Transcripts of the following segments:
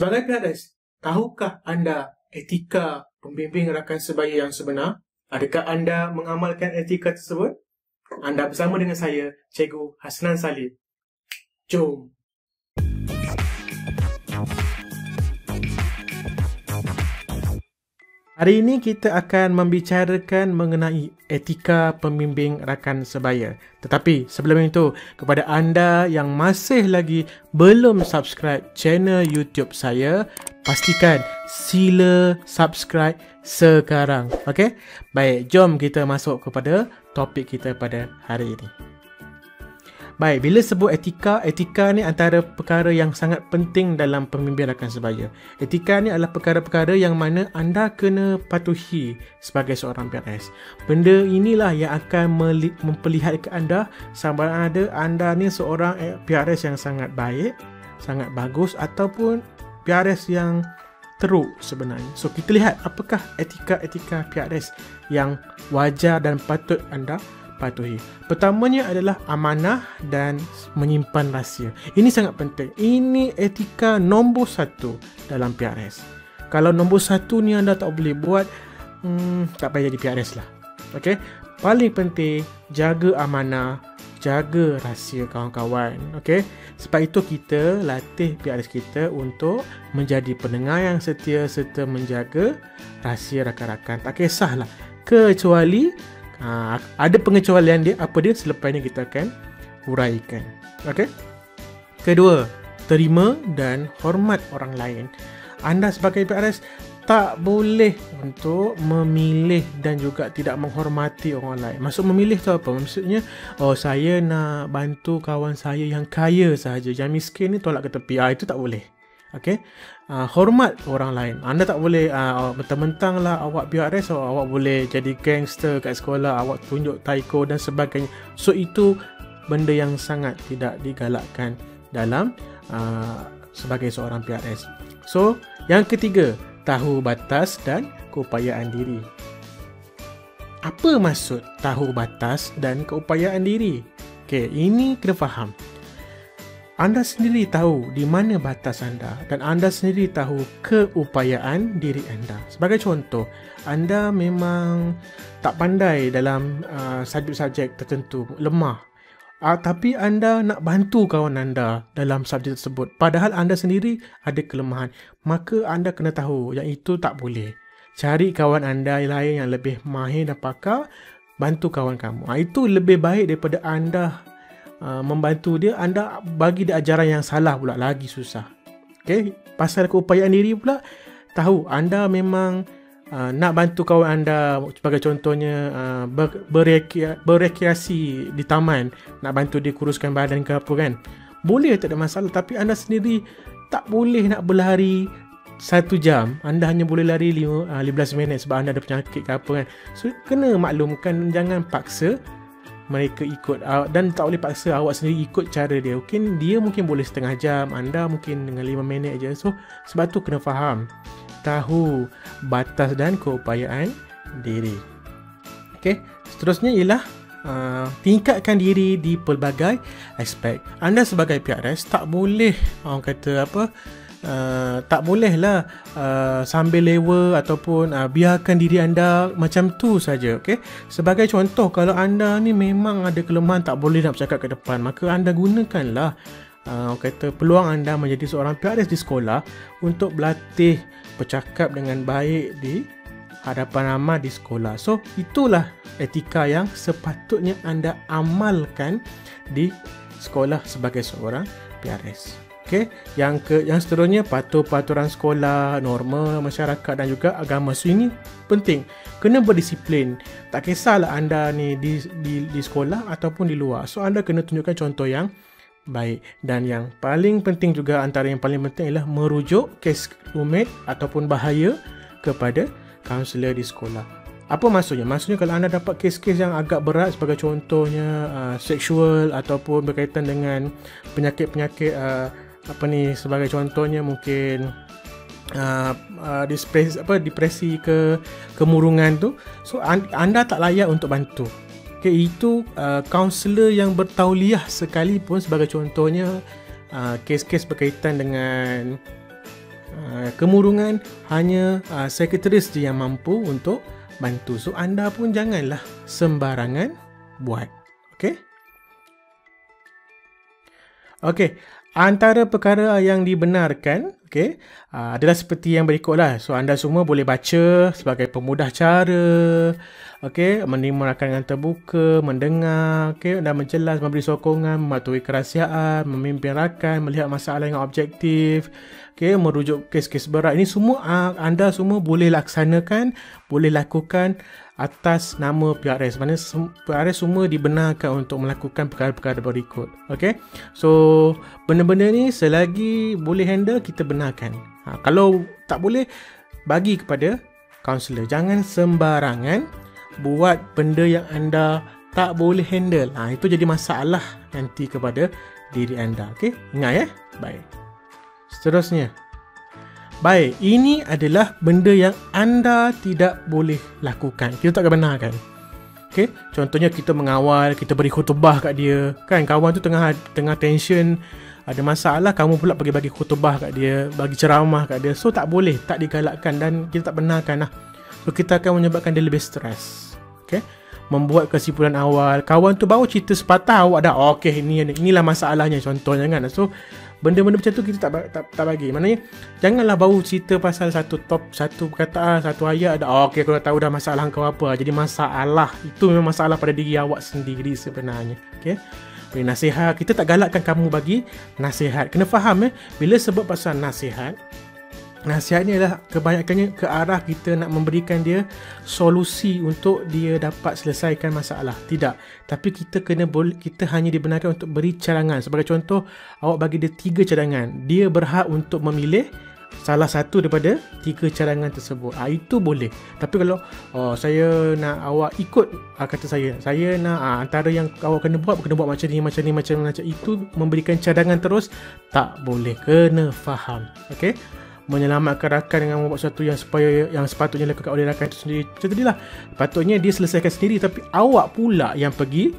Sebagai PRS, tahukah anda etika pembimbing rakan sebaya yang sebenar? Adakah anda mengamalkan etika tersebut? Anda bersama dengan saya, Cikgu Hasnan Salib. Jom! Hari ini kita akan membicarakan mengenai etika pembimbing rakan sebaya. Tetapi sebelum itu, kepada anda yang masih lagi belum subscribe channel YouTube saya, pastikan sila subscribe sekarang. Okey? Baik, jom kita masuk kepada topik kita pada hari ini. Baik, bila sebut etika, etika ni antara perkara yang sangat penting dalam pemimpin rakan sebaya. Etika ni adalah perkara-perkara yang mana anda kena patuhi sebagai seorang PRS. Benda inilah yang akan memperlihatkan anda sama ada anda ni seorang eh, PRS yang sangat baik, sangat bagus ataupun PRS yang teruk sebenarnya. So kita lihat apakah etika-etika PRS yang wajar dan patut anda patuhi. Pertamanya adalah amanah dan menyimpan rahsia. Ini sangat penting. Ini etika nombor satu dalam PRS. Kalau nombor satu ni anda tak boleh buat, hmm, tak payah jadi PRS lah. Okay? Paling penting, jaga amanah, jaga rahsia kawan-kawan. Okay? Sebab itu kita latih PRS kita untuk menjadi pendengar yang setia serta menjaga rahsia rakan-rakan. Tak kisahlah. Kecuali Ha, ada pengecualian dia apa dia selepas ini kita akan huraikan. Okey. Kedua, terima dan hormat orang lain. Anda sebagai PRS tak boleh untuk memilih dan juga tidak menghormati orang lain. Maksud memilih tu apa? Maksudnya, oh saya nak bantu kawan saya yang kaya saja. Yang miskin ni tolak ke tepi. Ah, itu tak boleh. Okay uh, Hormat orang lain. Anda tak boleh uh, Mentang-mentang lah Awak PRS so Awak boleh jadi gangster kat sekolah Awak tunjuk taiko dan sebagainya. So itu Benda yang sangat Tidak digalakkan Dalam uh, Sebagai seorang PRS So Yang ketiga Tahu batas dan Keupayaan diri. Apa maksud Tahu batas dan Keupayaan diri? Okay, ini kena faham. Anda sendiri tahu di mana batas anda dan anda sendiri tahu keupayaan diri anda. Sebagai contoh, anda memang tak pandai dalam uh, subjek-subjek tertentu, lemah. Uh, tapi anda nak bantu kawan anda dalam subjek tersebut. Padahal anda sendiri ada kelemahan. Maka anda kena tahu yang itu tak boleh. Cari kawan anda lain yang lebih mahir dan pakar, bantu kawan kamu. Uh, itu lebih baik daripada anda Uh, membantu dia anda bagi dia ajaran yang salah pula lagi susah. Okey? Pasal keupayaan diri pula tahu anda memang uh, nak bantu kawan anda sebagai contohnya uh, ber, berekia, berekreasi di taman nak bantu dia kuruskan badan ke apa kan? Boleh tak ada masalah tapi anda sendiri tak boleh nak berlari satu jam. Anda hanya boleh lari 5, uh, 15 minit sebab anda ada penyakit ke apa kan? So kena maklumkan jangan paksa mereka ikut dan tak boleh paksa awak sendiri ikut cara dia. Mungkin dia mungkin boleh setengah jam anda mungkin dengan 5 minit aja so sebab tu kena faham. Tahu batas dan keupayaan diri. Okey seterusnya ialah uh, tingkatkan diri di pelbagai aspek. Anda sebagai PRS tak boleh orang kata apa Uh, tak bolehlah uh, sambil lewa ataupun uh, biarkan diri anda macam tu saja okey? Sebagai contoh kalau anda ni memang ada kelemahan tak boleh nak bercakap ke depan maka anda gunakanlah uh, kata peluang anda menjadi seorang PRS di sekolah untuk berlatih bercakap dengan baik di hadapan ramai di sekolah. So itulah etika yang sepatutnya anda amalkan di sekolah sebagai seorang PRS Okey, yang ke yang seterusnya patuh peraturan sekolah, norma masyarakat dan juga agama. So ini penting. Kena berdisiplin. Tak kisahlah anda ni di di di sekolah ataupun di luar. So anda kena tunjukkan contoh yang baik dan yang paling penting juga antara yang paling penting ialah merujuk kes rumit ataupun bahaya kepada kaunselor di sekolah. Apa maksudnya? Maksudnya kalau anda dapat kes-kes yang agak berat sebagai contohnya uh, seksual ataupun berkaitan dengan penyakit-penyakit uh, apa ni sebagai contohnya mungkin uh, uh, depresi apa depresi ke kemurungan tu so anda tak layak untuk bantu okay, itu kaunselor uh, yang bertauliah sekalipun sebagai contohnya uh, kes-kes berkaitan dengan Uh, kemurungan hanya uh, sekretaris je yang mampu untuk bantu. So anda pun janganlah sembarangan buat. Okey? Okey, antara perkara yang dibenarkan okey, uh, adalah seperti yang berikutlah. So anda semua boleh baca sebagai pemudah cara okey, menerima rakan dengan terbuka, mendengar, okey, dan menjelas, memberi sokongan, mematuhi kerahsiaan, memimpin rakan, melihat masalah yang objektif, okey, merujuk kes-kes berat. Ini semua anda semua boleh laksanakan, boleh lakukan atas nama PRS. Mana PRS semua dibenarkan untuk melakukan perkara-perkara berikut. Okey. So, benda-benda ni selagi boleh handle kita benarkan. Ha, kalau tak boleh bagi kepada kaunselor. Jangan sembarangan buat benda yang anda tak boleh handle. Ha, itu jadi masalah nanti kepada diri anda. Okey, ingat ya. Baik. Seterusnya. Baik, ini adalah benda yang anda tidak boleh lakukan. Kita tak akan benarkan. Okey, contohnya kita mengawal, kita beri khutbah kat dia. Kan kawan tu tengah tengah tension, ada masalah, kamu pula pergi bagi khutbah kat dia, bagi ceramah kat dia. So tak boleh, tak digalakkan dan kita tak benarkan lah. So kita akan menyebabkan dia lebih stres. Okay? Membuat kesimpulan awal. Kawan tu baru cerita sepatah awak dah. Oh, okay, ini, inilah masalahnya contohnya kan. So benda-benda macam tu kita tak, tak, tak bagi. Maknanya janganlah baru cerita pasal satu top, satu perkataan, satu ayat. Dah, oh, okay, aku dah tahu dah masalah kau apa. Jadi masalah. Itu memang masalah pada diri awak sendiri sebenarnya. Okay? Beri nasihat. Kita tak galakkan kamu bagi nasihat. Kena faham eh. Bila sebut pasal nasihat, Nasihat ni adalah kebanyakannya ke arah kita nak memberikan dia solusi untuk dia dapat selesaikan masalah. Tidak. Tapi kita kena boleh kita hanya dibenarkan untuk beri cadangan. Sebagai contoh, awak bagi dia tiga cadangan. Dia berhak untuk memilih salah satu daripada tiga cadangan tersebut. Ah itu boleh. Tapi kalau oh, saya nak awak ikut ah, kata saya, saya nak ah, antara yang awak kena buat kena buat macam ni, macam ni, macam ni, macam itu memberikan cadangan terus tak boleh. Kena faham. Okey? Menyelamatkan rakan dengan membuat sesuatu yang supaya yang sepatutnya dilakukan oleh rakan itu sendiri. Macam tadi lah. Patutnya dia selesaikan sendiri tapi awak pula yang pergi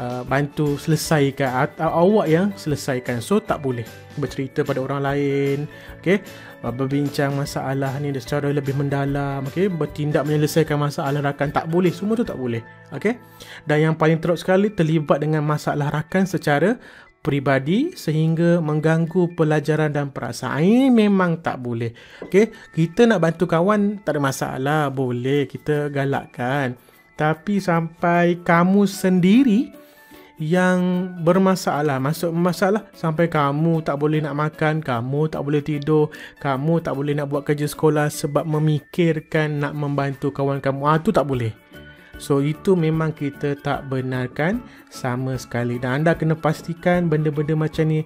uh, bantu selesaikan atau awak yang selesaikan. So tak boleh bercerita pada orang lain. Okay. Uh, berbincang masalah ni secara lebih mendalam. Okay. Bertindak menyelesaikan masalah rakan. Tak boleh. Semua tu tak boleh. Okay. Dan yang paling teruk sekali terlibat dengan masalah rakan secara peribadi sehingga mengganggu pelajaran dan perasaan. Ini memang tak boleh. Okey, kita nak bantu kawan tak ada masalah, boleh kita galakkan. Tapi sampai kamu sendiri yang bermasalah, masuk masalah sampai kamu tak boleh nak makan, kamu tak boleh tidur, kamu tak boleh nak buat kerja sekolah sebab memikirkan nak membantu kawan kamu. Ah tu tak boleh. So itu memang kita tak benarkan sama sekali. Dan anda kena pastikan benda-benda macam ni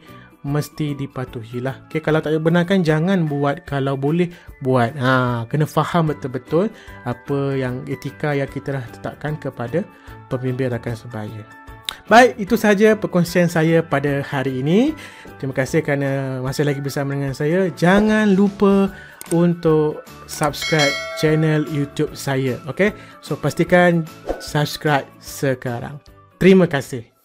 mesti dipatuhi lah okay, Kalau tak benarkan jangan buat. Kalau boleh buat. Ha, Kena faham betul-betul Apa yang etika yang kita dah tetapkan kepada Pemimpin rakan sebaya Baik, itu sahaja perkongsian saya pada hari ini. Terima kasih kerana masih lagi bersama dengan saya. Jangan lupa untuk subscribe channel YouTube saya. Okay? So pastikan subscribe sekarang. Terima kasih.